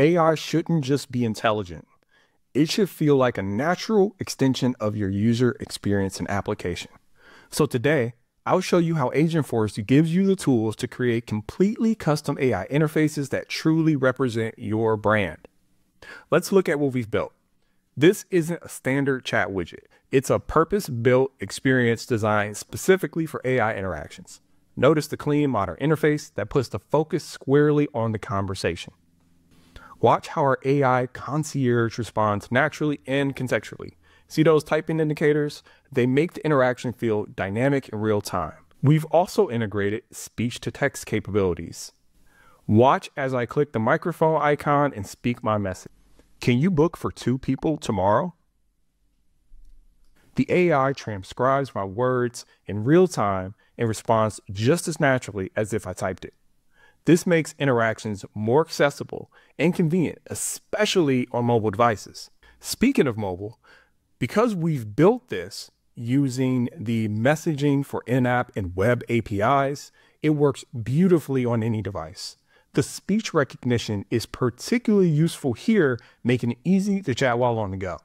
AI shouldn't just be intelligent. It should feel like a natural extension of your user experience and application. So today, I'll show you how Agentforce gives you the tools to create completely custom AI interfaces that truly represent your brand. Let's look at what we've built. This isn't a standard chat widget. It's a purpose-built experience designed specifically for AI interactions. Notice the clean modern interface that puts the focus squarely on the conversation. Watch how our AI concierge responds naturally and contextually. See those typing indicators? They make the interaction feel dynamic in real time. We've also integrated speech to text capabilities. Watch as I click the microphone icon and speak my message. Can you book for two people tomorrow? The AI transcribes my words in real time and responds just as naturally as if I typed it. This makes interactions more accessible and convenient, especially on mobile devices. Speaking of mobile, because we've built this using the messaging for in-app and web APIs, it works beautifully on any device. The speech recognition is particularly useful here, making it easy to chat while on the go.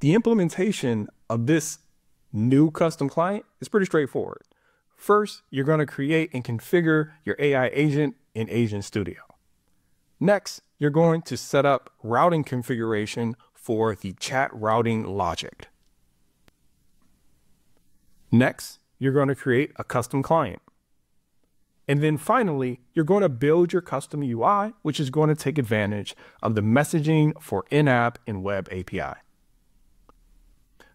The implementation of this new custom client is pretty straightforward. First, you're going to create and configure your AI agent in Agent Studio. Next, you're going to set up routing configuration for the chat routing logic. Next, you're going to create a custom client. And then finally, you're going to build your custom UI, which is going to take advantage of the messaging for in-app and web API.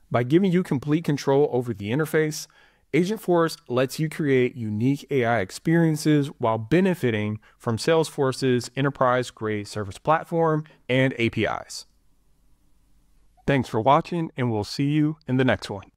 By giving you complete control over the interface, Agentforce lets you create unique AI experiences while benefiting from Salesforce's enterprise grade service platform and APIs. Thanks for watching, and we'll see you in the next one.